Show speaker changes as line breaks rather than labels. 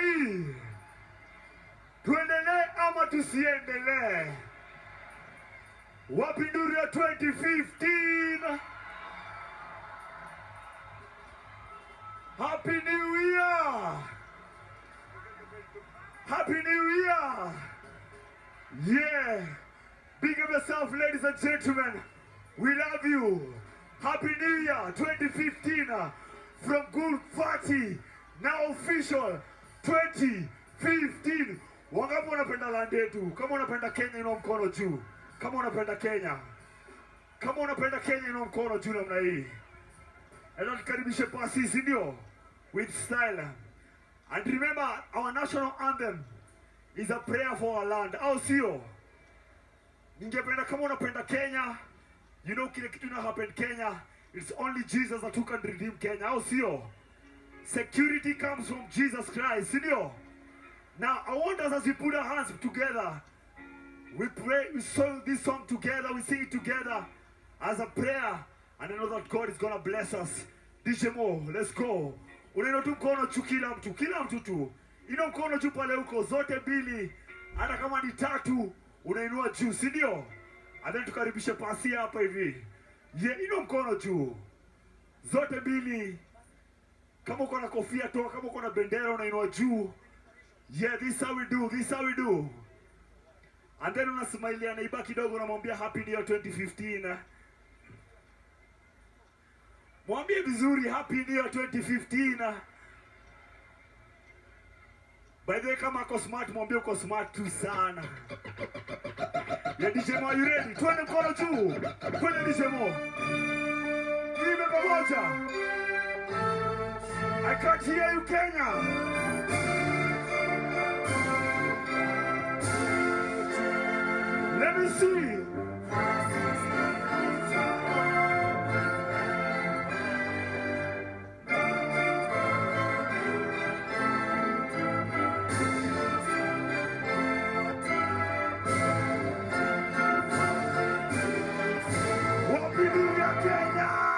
hii tuendelee ama tusiendelee? Wapi ya 2015? Happy New Year! Happy New Year! Yeah! Big up yourself, ladies and gentlemen. We love you. Happy New Year 2015 uh, from Good Party, now official 2015. Wangapi wanapenda land yetu? Kama unapenda Kenya, inua mkono juu. Kama unapenda Kenya, kama unapenda Kenya, inua mkono juu namna hii. Tukaribishe pasi, si? With style. And remember, our national anthem is a prayer for our land. Au sio? Ningependa kama unapenda Kenya, you know kile kitu happen Kenya, it's only Jesus that who can redeem Kenya. Au sio? Security comes from Jesus Christ, ndio? Now, I want us as we put our hands together, we pray, we sing this song together, we sing it together as a prayer, and I know that God is gonna bless us. DJ Mo, let's go. Unainua tu mkono juu, kila mtu, kila mtu tu, ina mkono juu pale huko, zote mbili, hata kama ni tatu, unainua juu, si ndio? And then tukaribishe pasi hapa hivi, yeah, ina mkono juu, zote mbili. Kama uko na kofia toa, kama uko na bendera unainua juu. Yeah, this how we do, this how we do. And then unasmailia neiba kidogo, unamwambia happy new year 2015. Mwambie vizuri happy new year 2015. By the way, kama ako smart, mwambie uko smart tu sana. Yeah, DJ Mo, are you ready? Twende mkono juu. Twende DJ Mo. Tuimbe pamoja. I can't hear you, Kenya. Let me see. Kenya!